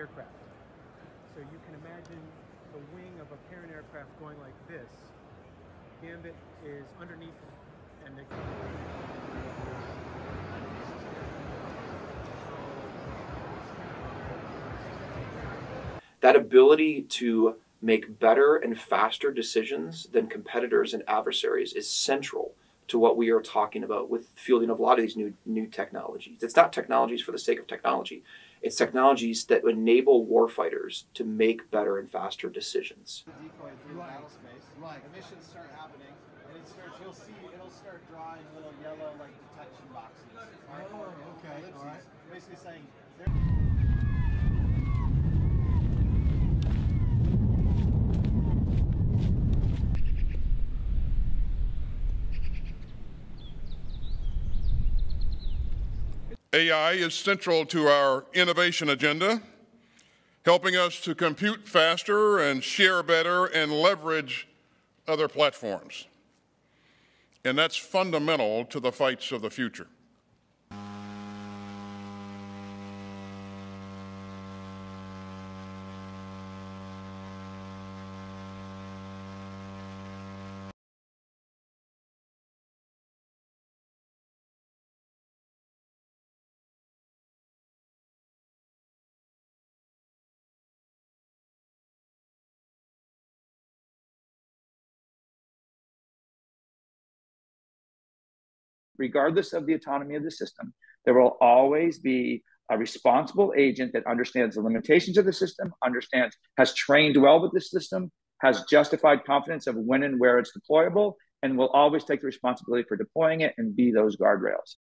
aircraft. So you can imagine the wing of a parent aircraft going like this. Gambit is underneath it, and it that ability to make better and faster decisions than competitors and adversaries is central to what we are talking about with fielding of a lot of these new new technologies. It's not technologies for the sake of technology. It's technologies that enable warfighters to make better and faster decisions. Decoy through right. battle space. Right. The start happening, and it starts. You'll see. It'll start drawing little yellow like detection boxes. Oh, okay. Ellipses, All right. Basically saying. AI is central to our innovation agenda, helping us to compute faster and share better and leverage other platforms. And that's fundamental to the fights of the future. Regardless of the autonomy of the system, there will always be a responsible agent that understands the limitations of the system, understands, has trained well with the system, has justified confidence of when and where it's deployable, and will always take the responsibility for deploying it and be those guardrails.